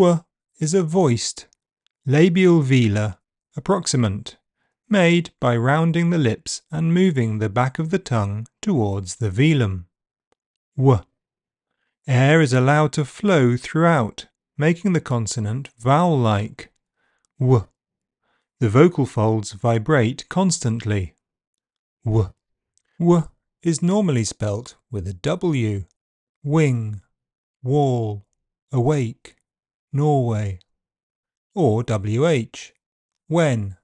W is a voiced, labial velar, approximant, made by rounding the lips and moving the back of the tongue towards the velum. W. Air is allowed to flow throughout, making the consonant vowel-like. W. The vocal folds vibrate constantly. W. W is normally spelt with a W. Wing, wall, awake, Norway. Or WH, when,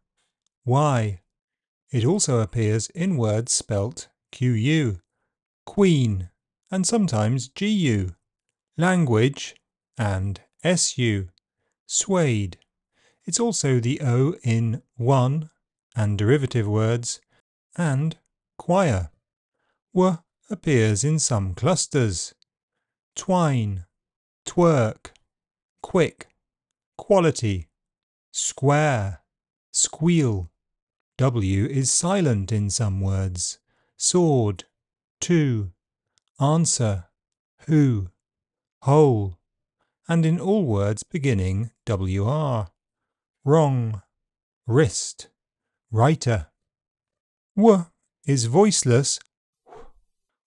why. It also appears in words spelt QU, queen, and sometimes GU, language, and SU, suede. It's also the O in one and derivative words, and choir. W appears in some clusters. Twine, twerk, quick, quality, square, squeal. W is silent in some words. Sword, two, answer, who, whole, and in all words beginning WR. Wrong, wrist, writer. W is voiceless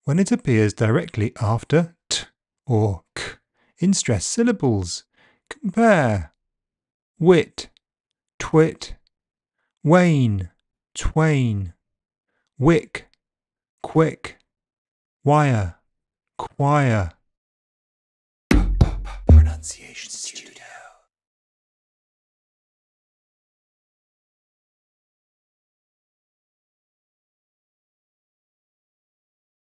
when it appears directly after t or k in stressed syllables. Compare. Wit, twit, wane, twain, wick, quick, wire, choir. Pronunciation Studio.